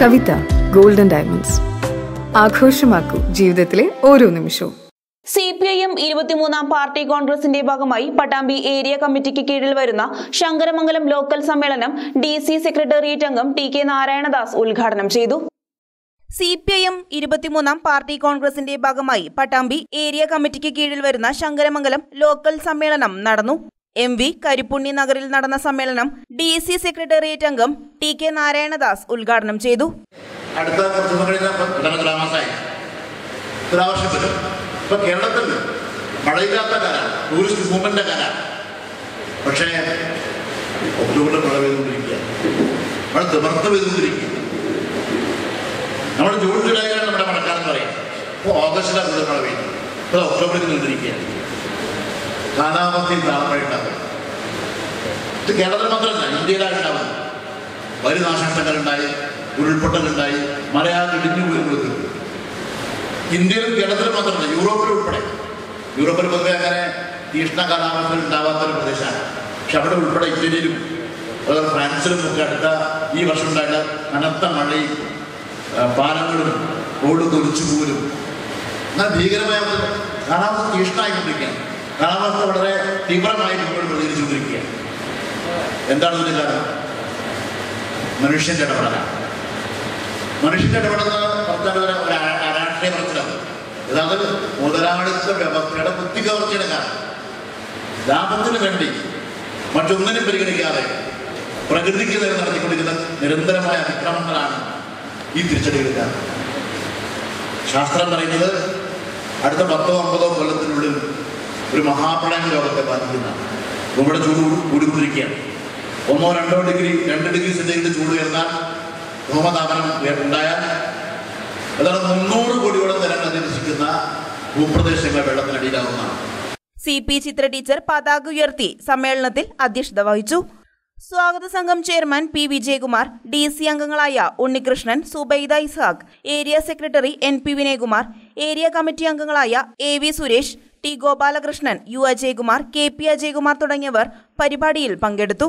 കവിത golden diamonds. ആഘോഷമാക്കൂ ജീവിതത്തിലെ ഓരോ നിമിഷവും. സി പി ഐ എം ഇരുപത്തിമൂന്നാം പാർട്ടി കോൺഗ്രസിന്റെ ഭാഗമായി പട്ടാമ്പി ഏരിയ കമ്മിറ്റിക്ക് കീഴിൽ വരുന്ന ശങ്കരമംഗലം ലോക്കൽ സമ്മേളനം ഡി സി സെക്രട്ടേറിയറ്റ് അംഗം ടി കെ നാരായണദാസ് ഉദ്ഘാടനം ചെയ്തു. സി പി ഐ എം ഇരുപത്തിമൂന്നാം പാർട്ടി കോൺഗ്രസിന്റെ ഭാഗമായി പട്ടാമ്പി ഏരിയ കമ്മിറ്റിക്ക് കീഴിൽ വരുന്ന ശങ്കരമംഗലം ലോക്കൽ സമ്മേളനം നടന്നു. എം വി കരിപ്പുണ്ണി നഗറിൽ നടന്ന സമ്മേളനം ഡി സി സെക്രട്ടേറിയറ്റ് അംഗം ടി കെ നാരായണദാസ് ഉദ്ഘാടനം ചെയ്തു. അടുത്ത ഇപ്പം കേരളത്തിൽ മഴയില്ലാത്ത ടൂറിസ്റ്റ് മൂവ്മെന്റിന്റെ കാലാണ്. പക്ഷേ ഒക്ടോബറിൽ മഴ പെയ്തുകൊണ്ടിരിക്കുക. മഴ തിമർത്ത് പെയ്തുകൊണ്ടിരിക്കുക. നമ്മൾ ജൂൺ ജൂലൈയിലാണ് നമ്മുടെ മഴക്കാലം പറയും ഇപ്പോൾ ഓഗസ്റ്റിലാണ് മഴ പെയ്യുന്നത്. ഇപ്പോൾ ഒക്ടോബറിൽ നിന്നിരിക്കുക കാലാവസ്ഥയിൽ താളമഴ ഉണ്ടാകും ഇത് കേരളത്തിൽ മാത്രമല്ല ഇന്ത്യയിലായിട്ടുണ്ടാവും വലിയ നാശനഷ്ടങ്ങളുണ്ടായി ഉരുൾപൊട്ടലുണ്ടായി മലയാളം ഇടിഞ്ഞു വീഴുന്നത് ഇന്ത്യയിലും കേരളത്തിലും മാത്രമല്ല യൂറോപ്പിൽ ഉൾപ്പെടെ. യൂറോപ്പിൽ പൊതുവെ അങ്ങനെ തീഷ്ണ കാലാവസ്ഥകൾ ഉണ്ടാവാത്ത ഒരു പ്രദേശമാണ്. പക്ഷെ അവിടെ ഉൾപ്പെടെ ഇറ്റലിയിലും അതുപോലെ ഫ്രാൻസിലും ഒക്കെ അടുത്ത ഈ വർഷം ഉണ്ടായിട്ട് കനത്ത മഴയും പാലങ്ങളും റോഡ് തൊലിച്ചു പോലും. എന്നാൽ ഭീകരമായ കാലാവസ്ഥ തീഷ്ണമായിക്കൊണ്ടിരിക്കുകയാണ്. കാലാവസ്ഥ വളരെ തീവ്രമായി മുന്നോട്ട് പ്രതികരിച്ചുകൊണ്ടിരിക്കുകയാണ്. എന്താണ് ഇതിന്റെ കാരണം? മനുഷ്യന്റെ ഇടപെടലാണ്. മനുഷ്യന്റെ ഇടപെടുന്ന പറഞ്ഞാൽ ഒരു ഒരു ആ- ആ രാഷ്ട്രീയ പറച്ചിലാണ് യഥാർത്ഥത്തിൽ മുതലാളിത്ത വ്യവസ്ഥയുടെ ബുദ്ധി കവർച്ചയുടെ കാരണം. ലാഭത്തിന് വേണ്ടി മറ്റൊന്നിനും പരിഗണിക്കാതെ പ്രകൃതിക്ക് നേരെ നടത്തിക്കൊണ്ടിരിക്കുന്ന നിരന്തരമായ അതിക്രമങ്ങളാണ് ഈ തിരിച്ചടികൾ ശാസ്ത്രം പറയുന്നത് അടുത്ത പത്തോ അമ്പതോ കൊല്ലത്തിനുള്ളിൽ ഒരു മഹാപ്രളയം ലോകത്തെ ബാധിക്കുന്നതാണ് നമ്മുടെ ചൂട് കൂടി- കൂടിക്കൊണ്ടിരിക്കുകയാണ്. ഒന്നോ രണ്ടോ ഡിഗ്രി രണ്ട് ഡിഗ്രി സെന്റിഗ്രേഡ് ചൂട് ഉയർന്നാൽ ഭൂമതാപനം ഉണ്ടായാൽ അതാണ് മുന്നൂറ് കോടിയോളം ജനങ്ങൾ അധിവസിക്കുന്ന ഭൂപ്രദേശങ്ങൾ വെള്ളത്തിനടിയിലാവുന്നതാണ്. സി പി ചിത്ര ടീച്ചർ പതാക ഉയർത്തി സമ്മേളനത്തിൽ അധ്യക്ഷത വഹിച്ചു. സ്വാഗത സംഘം chairman P Vijayakumar D C അംഗങ്ങളായ Unnikrishnan Subaida Ishaq area secretary N P Vinayakumar area committee അംഗങ്ങളായ A V Suresh T Gopalakrishnan U Ajayakumar K P Ajayakumar തുടങ്ങിയവർ പരിപാടിയിൽ പങ്കെടുത്തു.